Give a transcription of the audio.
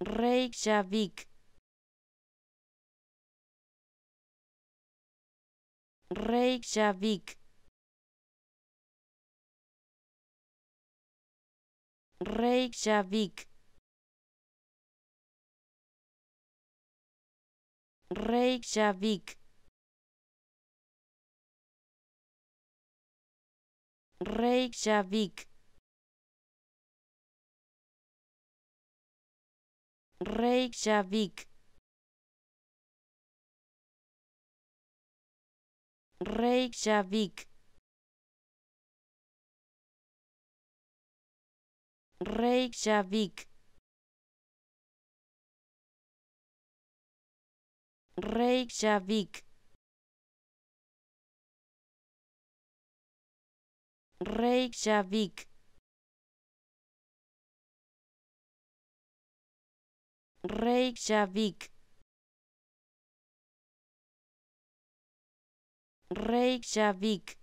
Reykjavik. Reykjavik. Reykjavik. Reykjavik. Reykjavik Reykjavik. Reykjavik. Reykjavik. Reykjavik. Reykjavik Reykjavik. Reykjavik